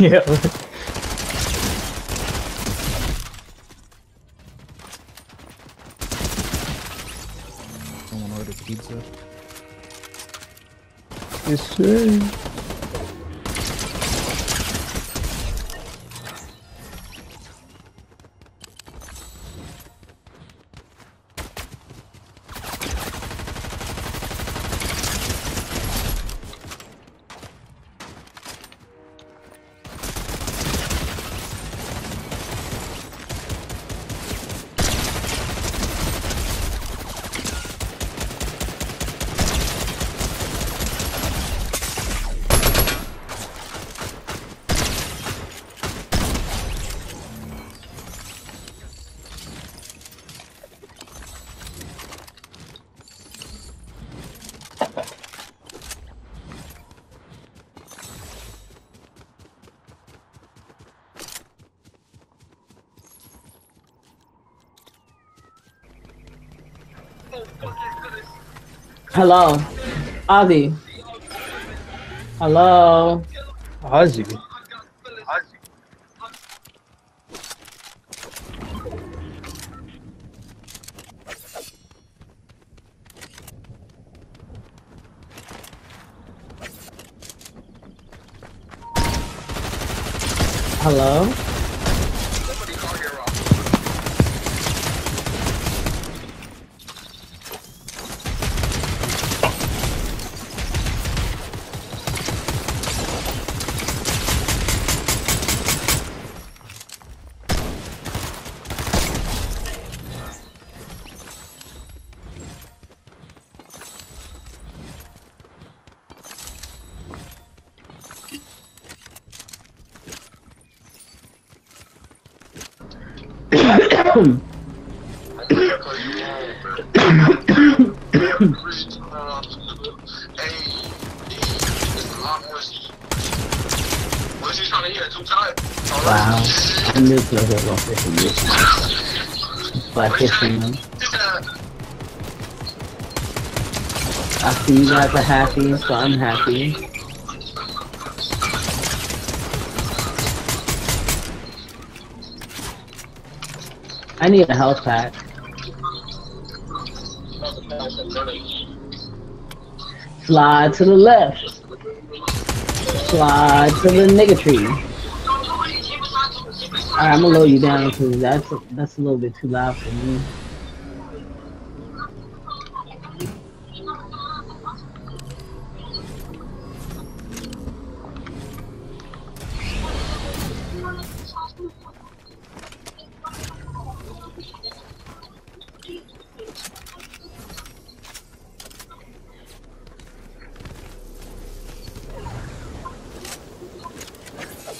yeah. Someone ordered pizza. Yes, sir. Hello, Avi. Hello. Ozzy. Hello. Wow. I knew Cliff was gonna fish you. By fishing them. I see you guys are happy, so I'm happy. I need a health pack. Slide to the left. Slide to the nigga tree. Alright, I'm gonna lower you down because that's that's a little bit too loud for me.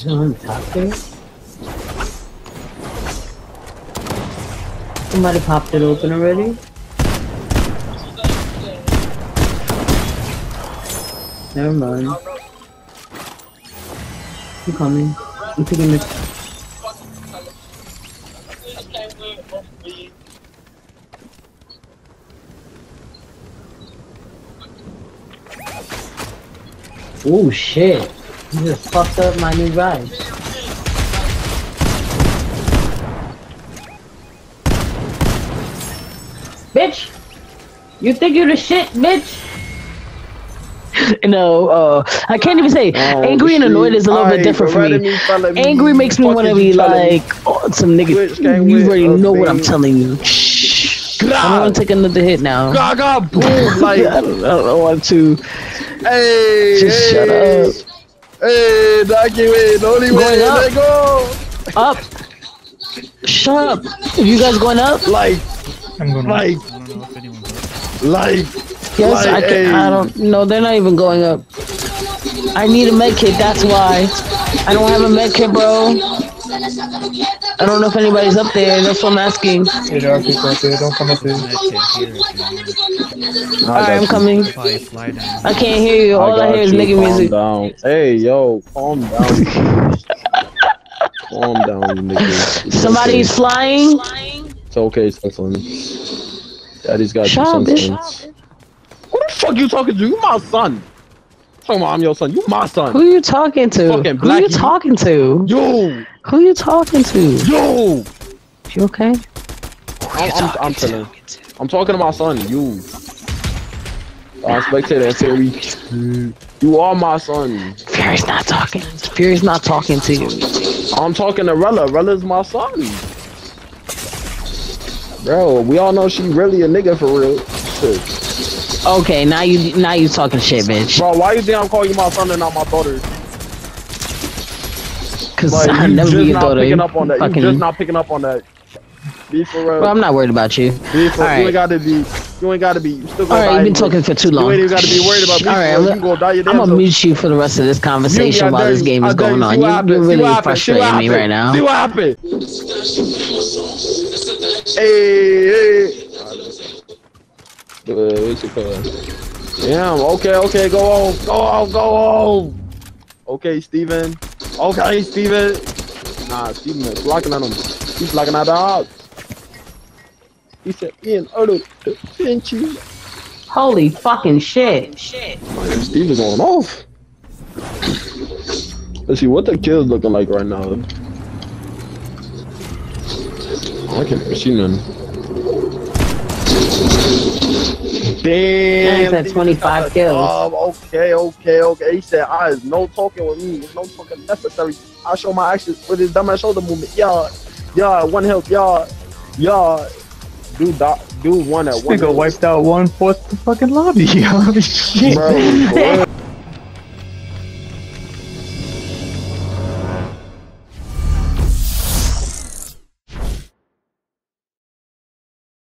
John Tucker? Somebody popped it open already? Never mind. I'm coming. I'm taking this. Oh shit. You just fucked up my new ride. Bitch! You think you're the shit, bitch? no, uh, I can't even say. Oh, angry and annoyed is a little bit different for me. me Angry makes me want to be you telling me? like, oh, some Which nigga. gang You already know what I'm telling you. Shh. I'm gonna take another hit now. Gaga boom like I don't, I don't want to. hey Just hey, shut up. Hey, Nike way, the only way, Going up. let go. Up. Shut up. You guys going up? Like, I'm gonna. like, I don't know if anyone's up. like. Yes, Like, I can. hey. I don't. No, they're not even going up. I need a med kit. That's why. I don't have a med kit, bro. I don't know if anybody's up there. That's what I'm asking. Hey, there are people up there. Don't come up here. Med kit here if you. Alright, I'm coming. Probably fly down. I can't hear you. All I, got hear is you, nigga calm music. Down. Hey, yo, calm down. calm down, you niggas. Somebody's okay. flying. It's okay, son. Daddy's got Shut you up, some bitch. sense. Who the fuck you talking to? You my son. Talking about I'm your son. You my son. Who you talking to? Fucking Who you blackie. talking to? Yo, Who you talking to? yo. You okay? I'm, I'm, I'm chilling. I'm talking to my son. You. I Uh, spectator, Fury. You are my son. Fury's not talking. Fury's not talking to you. I'm talking to Rella. Rella's my son. Bro, we all know she really a nigga for real. Shit. Okay, now you now you talking shit, bitch. Bro, why you think I'm calling you my son and not my daughter? Cause Like, I you never be your daughter. picking up on that. You Fucking. just not picking up on that. Be for real. Well, I'm not worried about you. Be for, All You ain't gotta be. You ain't gotta be. You still All gonna right, you've been talking for too long. You ain't even gotta be worried about me. All right. I'm, you gonna die your I'm gonna mute you for the rest of this conversation I while this game is going on. You, you're really what happens. See what frustrating me right now. See what happened? Hey, hey. What's it? Damn. Okay, okay. Go on. Go on. Go on. Okay, Steven. Okay, Steven. Nah, Steven is blocking at him. He's blocking at the odds. He said, Ian, Odo, didn't you? Holy fucking shit! Man, Steve is going off. Let's see what the kill's looking like right now. I can't see none. Damn. He's at 25 got kills. job. Okay, okay, okay. He said, I is no talking with me. There's no talking necessary. I show my actions with his dumbass shoulder movement. Yeah, yeah, one health. Yeah, yeah. Dude, doc, dude, one at one. Nigga health. wiped out one fourth the fucking lobby. Holy shit. Bro, for real.